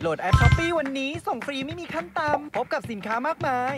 โหลดแอปช้อปปี้วันนี้ส่งฟรีไม่มีขั้นต่ำพบกับสินค้ามากมาย